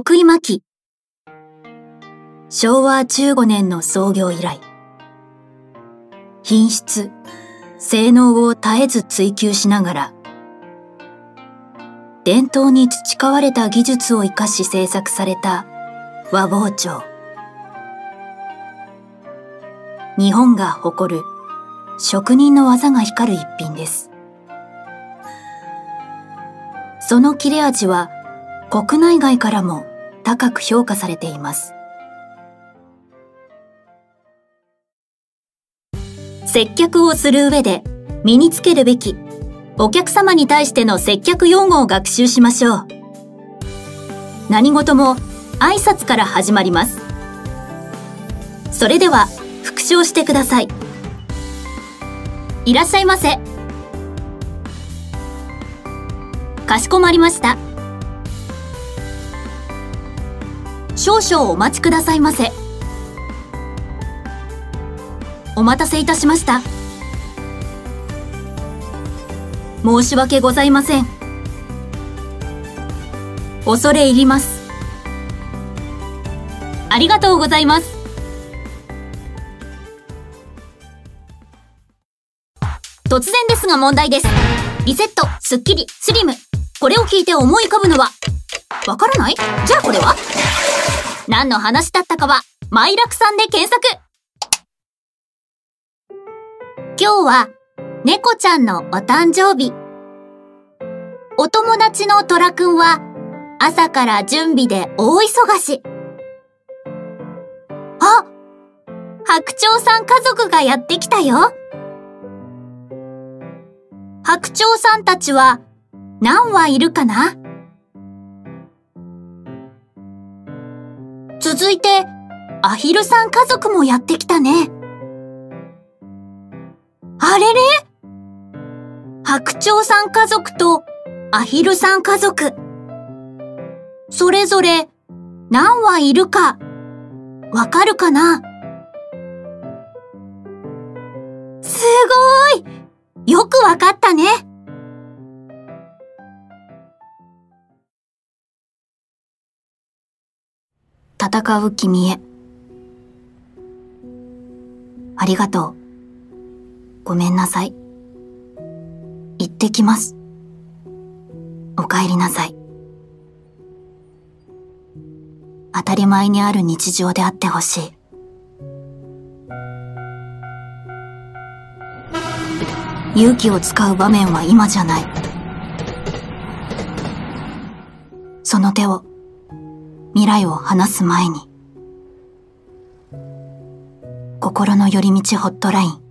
国井真紀。昭和15年の創業以来、品質、性能を絶えず追求しながら、伝統に培われた技術を生かし製作された和包丁。日本が誇る職人の技が光る一品です。その切れ味は国内外からも高く評価されています。接客をする上で身につけるべきお客様に対しての接客用語を学習しましょう。何事も挨拶から始まります。それでは復唱してください。いらっしゃいませ。かしこまりました。少々お待ちくださいませ。お待たせいたしました。申し訳ございません。恐れ入ります。ありがとうございます。突然ですが問題です。リセット、スッキリ、スリム。これを聞いて思い浮かぶのは、わからない？じゃあこれは？何の話だったかは、マイラクさんで検索今日は、猫ちゃんのお誕生日。お友達のトラくんは、朝から準備で大忙し。あ白鳥さん家族がやってきたよ。白鳥さんたちは何羽いるかな？続いて、アヒルさん家族もやってきたね。あれれ？白鳥さん家族とアヒルさん家族。それぞれ何羽いるかわかるかな？すごいよくわかったね戦う君へ。ありがとう。ごめんなさい。行ってきます。お帰りなさい。当たり前にある日常であってほしい。勇気を使う場面は今じゃない。その手を未来を話す前に心の寄り道ホットライン